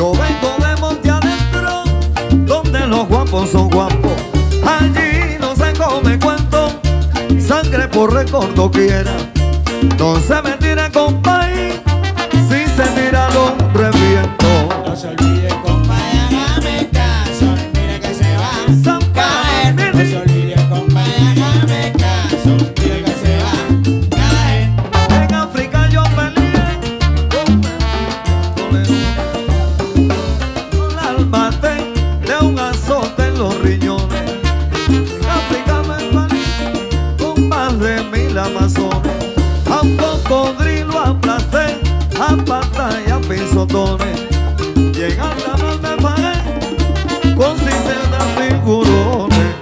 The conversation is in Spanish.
Yo vengo de Monte Adentro, donde los guapos son guapos. Allí no se come cuento, sangre por récord quiera. No se metió Amazonas. A un cocodrilo aplasté, a pata y a pisotones Llegando a donde pagué, con cicenas figurones.